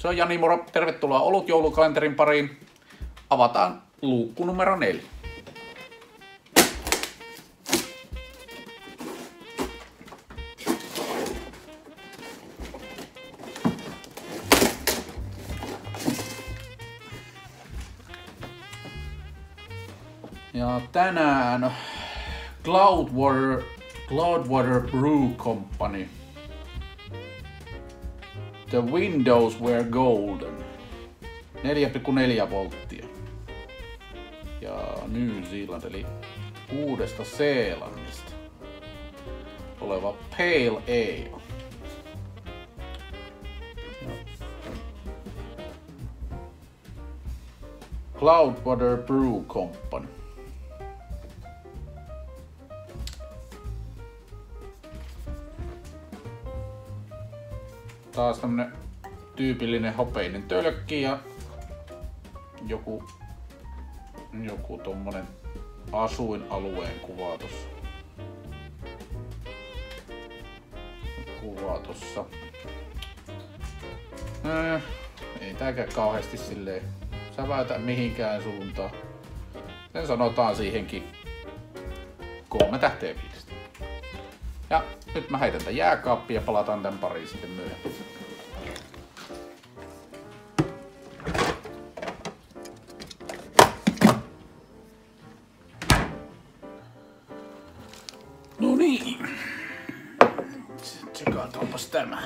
Se on Jani Moro. Tervetuloa Olut joulukalenterin pariin. Avataan luukku numero neljä. Ja tänään Cloudwater, Cloudwater Brew Company. The windows were golden. 4,4 volttia. Ja New Zealand eli Uudesta Seelannista oleva Pale Ale. Cloudwater Brew Company. Taas tämmönen tyypillinen hopeinen tölkki ja joku, joku tommonen asuinalueen kuva tossa. Kuva tossa. Äh, ei tääkään kauheasti silleen säväytä mihinkään suuntaan. Sen sanotaan siihenkin kolme viidestä. Ja nyt mä heitän tän jääkaappiin ja palataan tän pariin sitten myöhemmin. No niin. Tsekataanpas tämä.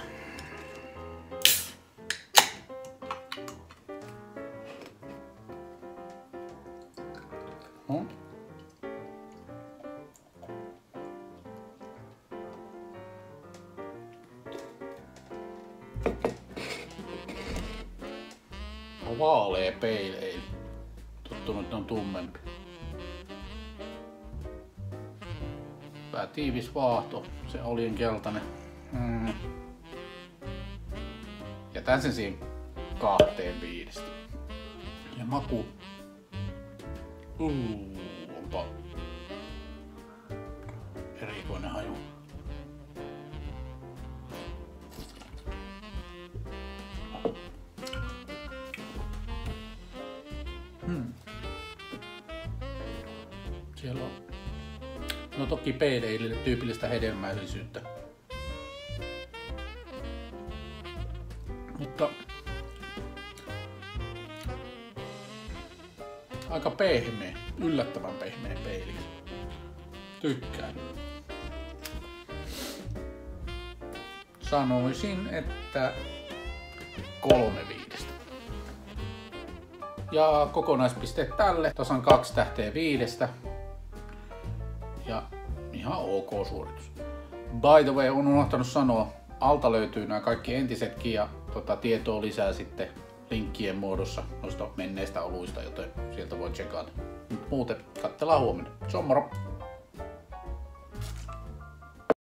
No. On vaalea peile, ei tottunut, että on tummempi. Vähän tiivis vaahto, se olien keltainen. Mm. Jätän sen siihen kahteen viidestä. Ja maku. Uh, onpa erikoinen haju. Hmm. Siellä on No toki peileille tyypillistä hedelmällisyyttä. Mutta aika pehmeä, yllättävän pehmeä peili. Tykkään. Sanoisin, että kolme viidestä. Ja kokonaispisteet tälle tasan kaksi tähteä viidestä ja ihan ok suoritus. By the way, on unohtanut sanoa, alta löytyy nämä kaikki entisetkin ja tota, tietoa lisää sitten linkkien muodossa noista menneistä oluista, joten sieltä voi tsekata. Mut muuten katsellaan huomenna. Se on moro!